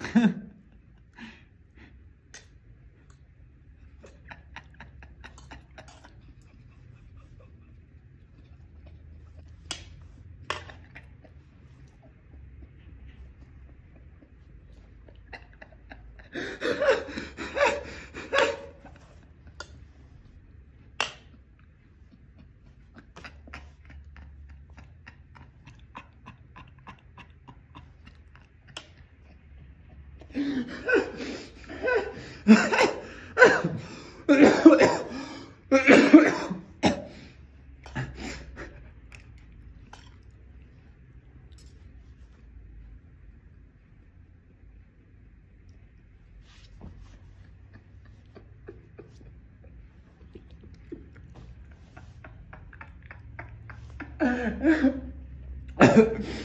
Yeah. Uh